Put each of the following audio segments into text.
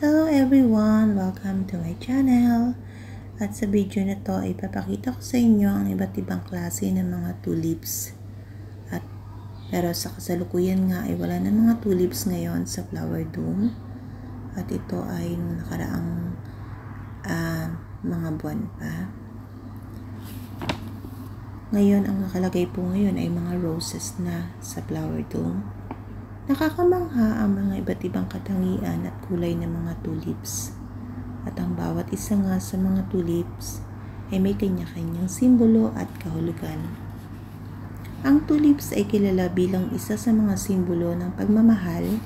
Hello everyone! Welcome to my channel. At sa video na to, ipapakita ko sa inyo ang iba't ibang klase ng mga tulips. At pero sa kasalukuyan nga ay wala na mga tulips ngayon sa flower dome. At ito ay nung nakaraang uh, mga buwan pa. Ngayon, ang nakalagay po ngayon ay mga roses na sa flower dome. Nakakamangha ang mga iba't ibang katangian at kulay ng mga tulips. At ang bawat isa nga sa mga tulips ay may kanya-kanyang simbolo at kahulugan. Ang tulips ay kilala bilang isa sa mga simbolo ng pagmamahal.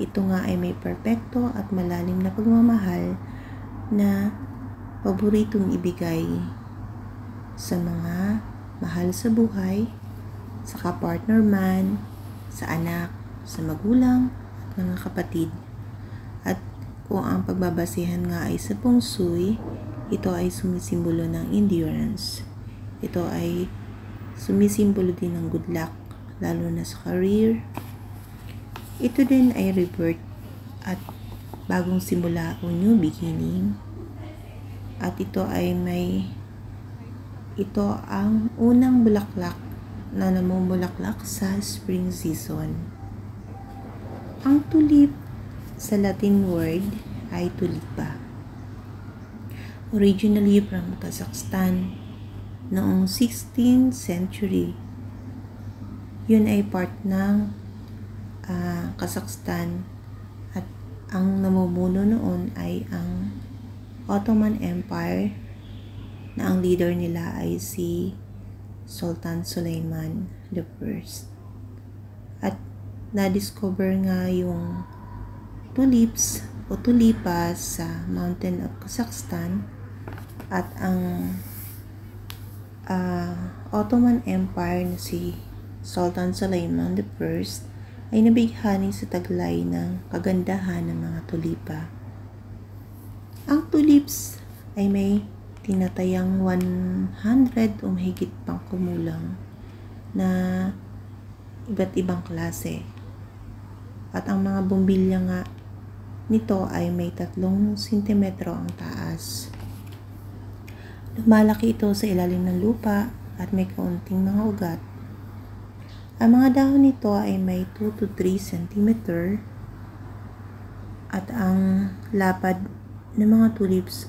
Ito nga ay may perpekto at malalim na pagmamahal na paboritong ibigay sa mga mahal sa buhay, sa kapartner man, sa anak, sa magulang, at mga kapatid. At kung ang pagbabasihan nga ay sa pungsoy, ito ay sumisimbolo ng endurance. Ito ay sumisimbolo din ng good luck, lalo na sa career. Ito din ay rebirth at bagong simula o new beginning. At ito ay may ito ang unang bulaklak na namumulaklak sa spring season. Ang tulip sa Latin word ay tulipa. Originally from Kazakhstan, noong 16th century, yun ay part ng uh, Kazakhstan at ang namumuno noon ay ang Ottoman Empire na ang leader nila ay si Sultan Suleiman I. At na-discover nga yung tulips o tulipas sa mountain of Kazakhstan at ang uh, Ottoman Empire na si Sultan Suleiman I ay nabighani sa taglay ng kagandahan ng mga tulipa. Ang tulips ay may tinatayang 100 o mahigit pang kumulang na iba't ibang klase. At ang mga bumbilya nga nito ay may tatlong sentimetro ang taas. Lumalaki ito sa ilalim ng lupa at may kaunting mga ugat. Ang mga dahon nito ay may 2 to 3 cm at ang lapad ng mga tulips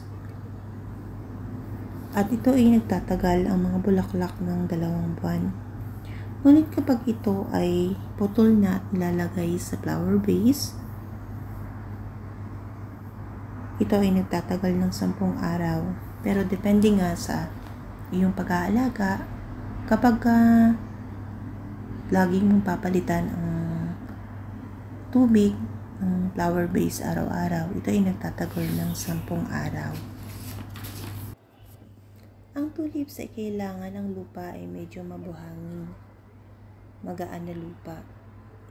at ito ay nagtatagal ang mga bulaklak ng dalawang buwan. Ngunit kapag ito ay putol na at nilalagay sa flower vase, ito ay nagtatagal ng sampung araw. Pero depende nga sa iyong pag-aalaga, kapag uh, laging mong papalitan ang tubig ng flower base araw-araw, ito ay nagtatagal ng sampung araw. Ang tulips ay kailangan ng lupa ay medyo mabuhangin. Magaan na lupa.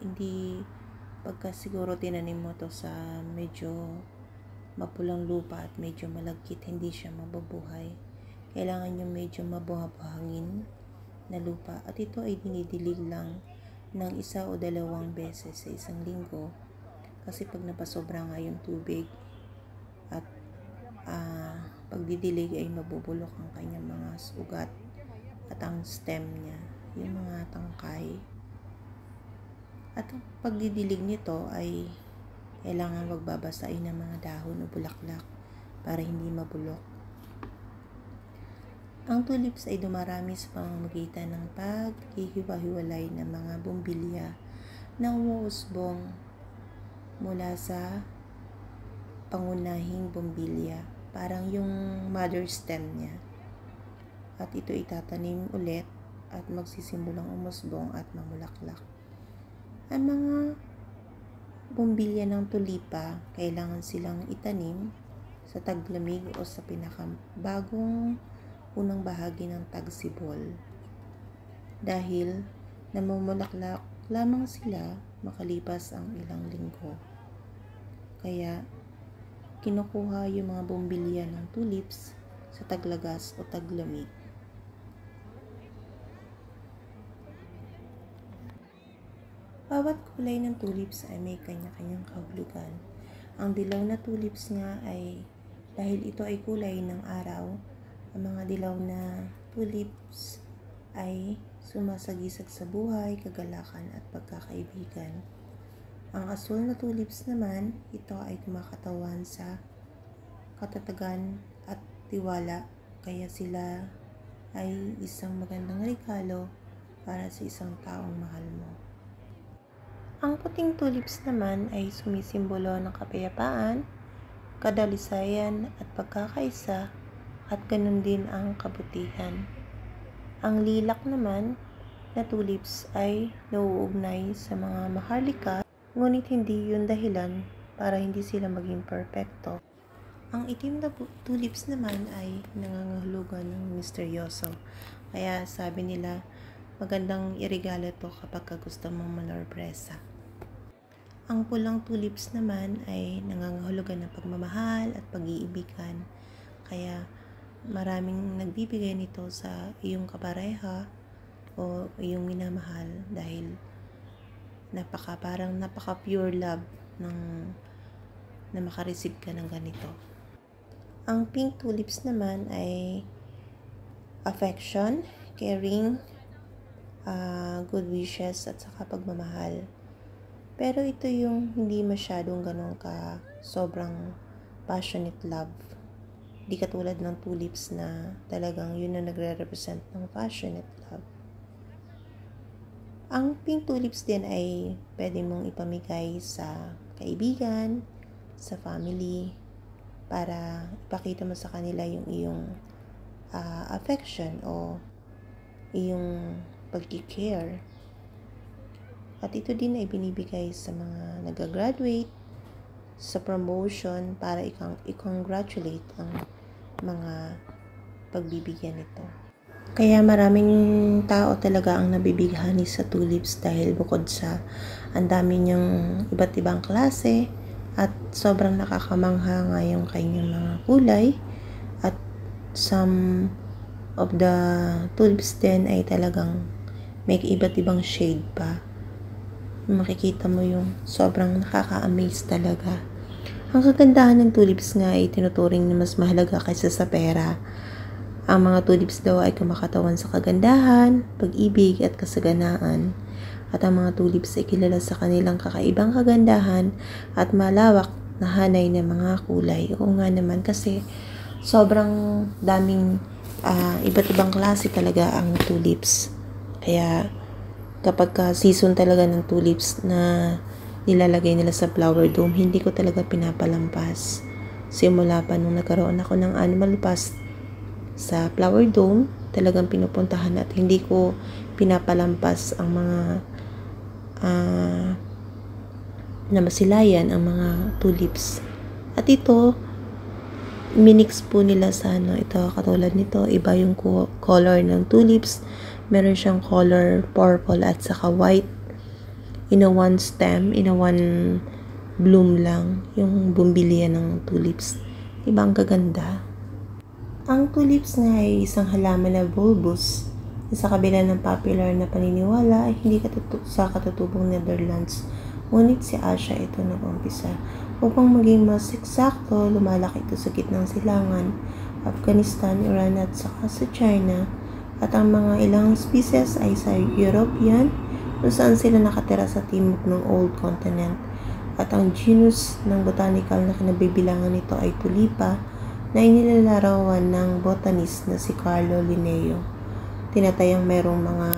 Hindi pagka siguro tinanim mo to sa medyo mapulang lupa at medyo malagkit, hindi siya mabubuhay. Kailangan yung medyo mabuhangin na lupa at ito ay dinidilig lang ng isa o dalawang beses sa isang linggo kasi pag napasobra nga yung tubig at uh, pagdidilig ay mabubulok ang kanyang mga ugat at ang stem niya, yung mga tangkay. At ang pagdidilig nito ay kailangan magbabasain ng mga dahon o bulaklak para hindi mabulok. Ang tulips ay dumarami sa pamamagitan ng paghihiwa-hiwalay ng mga bumbilya na umuusbong mula sa pangunahing bumbilya parang yung mother stem niya. At ito itatanim ulit at magsisimulang umusbong at mamulaklak. Ang mga bumbilya ng tulipa, kailangan silang itanim sa taglamig o sa pinakabagong unang bahagi ng tagsibol. Dahil namumulaklak lamang sila makalipas ang ilang linggo. Kaya kinukuha yung mga bumbilya ng tulips sa taglagas o taglamig. Bawat kulay ng tulips ay may kanya-kanyang kahulugan Ang dilaw na tulips nga ay dahil ito ay kulay ng araw, ang mga dilaw na tulips ay sumasagisag sa buhay, kagalakan at pagkakaibigan. Ang asul na tulips naman, ito ay kumakatawan sa katatagan at tiwala kaya sila ay isang magandang regalo para sa isang taong mahal mo. Ang puting tulips naman ay sumisimbolo ng kapayapaan, kadalisayan at pagkakaisa at ganun din ang kabutihan. Ang lilac naman na tulips ay nauugnay sa mga maharlika ngunit hindi yun dahilan para hindi sila maging perpekto. Ang itim na tulips naman ay nangangahulugan ng misteryoso. Kaya sabi nila, magandang irigalo to kapag gusto mong manorpresa. Ang pulang tulips naman ay nangangahulugan ng pagmamahal at pag-iibigan. Kaya maraming nagbibigay nito sa iyong kapareha o iyong minamahal dahil napaka parang napaka pure love ng na makareceive ka ng ganito. Ang pink tulips naman ay affection, caring, uh, good wishes, at saka pagmamahal. Pero ito yung hindi masyadong ganun ka sobrang passionate love. Di katulad ng tulips na talagang yun na nagre-represent ng passionate love. Ang pink tulips din ay pwede mong ipamigay sa kaibigan, sa family, para ipakita mo sa kanila yung iyong uh, affection o iyong pagkikare. At ito din ay binibigay sa mga nag-graduate sa promotion para ikang i-congratulate ang mga pagbibigyan nito. Kaya maraming tao talaga ang nabibighani sa tulips dahil bukod sa ang dami niyang iba't ibang klase, at sobrang nakakamangha nga yung kanyang mga kulay. At some of the tulips din ay talagang may iba't ibang shade pa. Makikita mo yung sobrang nakaka-amaze talaga. Ang kagandahan ng tulips nga ay tinuturing na mas mahalaga kaysa sa pera. Ang mga tulips daw ay kumakatawan sa kagandahan, pag-ibig at kasaganaan at ang mga tulips ay kilala sa kanilang kakaibang kagandahan at malawak na hanay ng mga kulay. Oo nga naman kasi sobrang daming uh, iba't ibang klase talaga ang tulips. Kaya kapag ka season talaga ng tulips na nilalagay nila sa flower dome, hindi ko talaga pinapalampas. Simula pa nung nagkaroon ako ng animal pass sa flower dome, talagang pinupuntahan at hindi ko pinapalampas ang mga uh, na masilayan ang mga tulips. At ito, minix po nila sa ano, ito katulad nito, iba yung color ng tulips. Meron siyang color purple at saka white in a one stem, in a one bloom lang, yung bumbilya ng tulips. Diba ang gaganda? Ang tulips nga ay isang halaman na bulbous sa kabila ng popular na paniniwala ay hindi katutu- sa katutubong Netherlands, ngunit si Asia ito nag-umpisa. Upang maging mas eksakto, lumalaki ito sa gitnang silangan, Afghanistan, Iran at saka sa China, at ang mga ilang species ay sa European, kung saan sila nakatira sa timog ng Old Continent. At ang genus ng botanical na kinabibilangan nito ay tulipa, na inilalarawan ng botanist na si Carlo Linneo tinatayang merong mga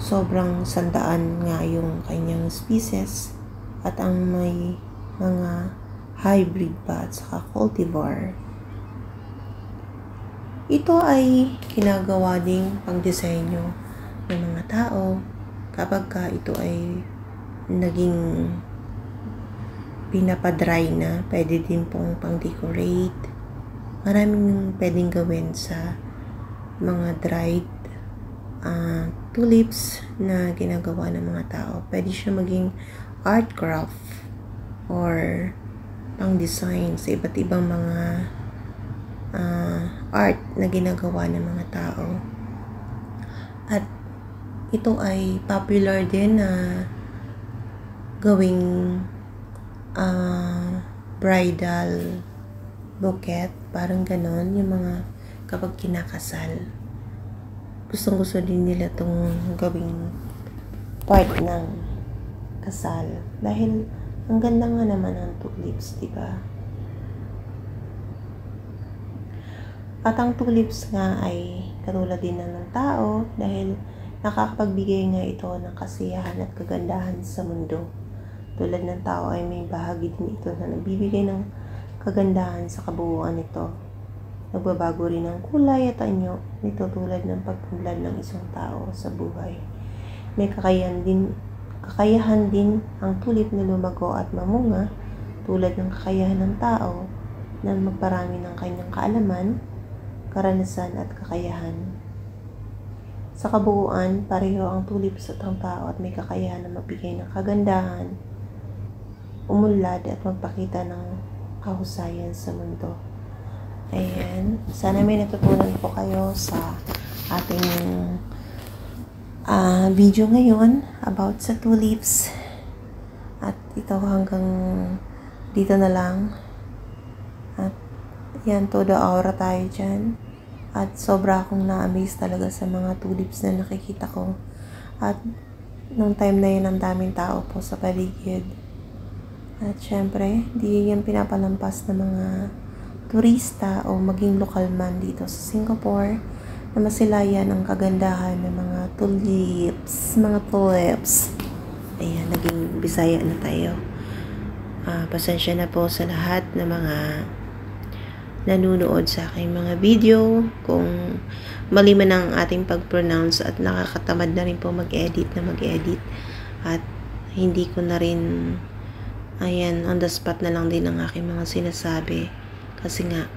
sobrang sandaan nga yung kanyang species at ang may mga hybrid pa at saka cultivar. Ito ay ginagawa ding pang-disenyo ng mga tao kapag ka ito ay naging pinapadry na, pwede din pong pang-decorate. Maraming pwedeng gawin sa mga dried uh, tulips na ginagawa ng mga tao. Pwede siya maging art craft or pang design sa iba't ibang mga uh, art na ginagawa ng mga tao. At ito ay popular din na gawing uh, bridal bouquet, parang ganon, yung mga kapag kinakasal. Gustong gusto din nila itong gawing part ng kasal. Dahil ang ganda nga naman ng tulips, di ba? At ang tulips nga ay katulad din ng tao dahil nakakapagbigay nga ito ng kasiyahan at kagandahan sa mundo. Tulad ng tao ay may bahagi din ito na nagbibigay ng kagandahan sa kabuuan nito. Nagbabago rin ang kulay at anyo nito tulad ng pagpunlad ng isang tao sa buhay. May kakayahan din, kakayahan din ang tulip na lumago at mamunga tulad ng kakayahan ng tao na magparami ng kanyang kaalaman, karanasan at kakayahan. Sa kabuuan, pareho ang tulip sa tao at may kakayahan na magbigay ng kagandahan, umunlad at magpakita ng kahusayan sa mundo. Ayan. Sana may natutunan po kayo sa ating uh, video ngayon about sa tulips. At ito hanggang dito na lang. At yan, todo aura tayo dyan. At sobra akong na-amaze talaga sa mga tulips na nakikita ko. At nung time na yun, ang daming tao po sa paligid. At syempre, di yan pinapalampas ng mga turista o maging lokal man dito sa Singapore na masilayan ang kagandahan ng mga tulips, mga tulips. Ayan, naging bisaya na tayo. Uh, pasensya na po sa lahat ng mga nanunood sa aking mga video. Kung mali man ang ating pag-pronounce at nakakatamad na rin po mag-edit na mag-edit. At hindi ko na rin ayan, on the spot na lang din ang aking mga sinasabi. Kasi nga,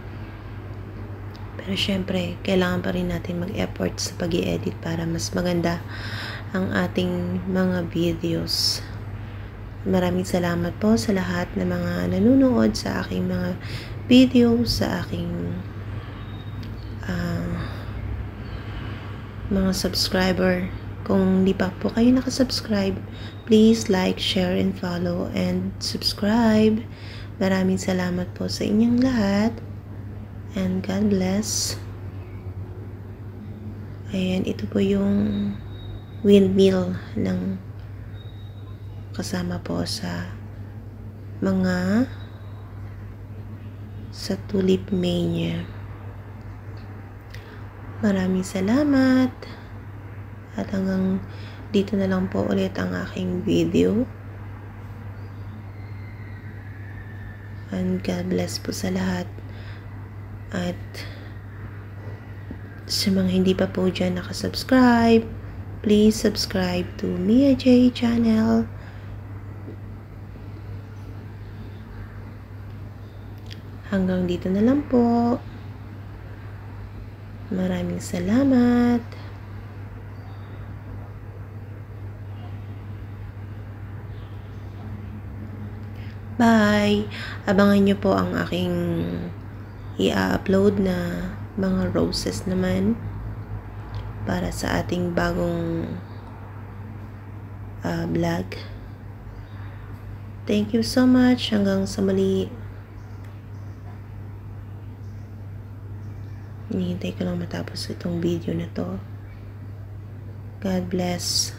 pero syempre, kailangan pa rin natin mag-effort sa pag edit para mas maganda ang ating mga videos. Maraming salamat po sa lahat ng mga nanonood sa aking mga video, sa aking uh, mga subscriber. Kung hindi pa po kayo nakasubscribe, please like, share, and follow, and subscribe. Maraming salamat po sa inyong lahat. And God bless. Ayan, ito po yung windmill ng kasama po sa mga sa Tulip Mania. Maraming salamat. At hanggang dito na lang po ulit ang aking video. And God bless po sa lahat. At sa mga hindi pa po dyan nakasubscribe, please subscribe to Mia J channel. Hanggang dito na lang po. Maraming salamat. Bye! Abangan nyo po ang aking i-upload na mga roses naman para sa ating bagong uh, vlog. Thank you so much. Hanggang sa mali. Hinihintay ko lang matapos itong video na to. God bless.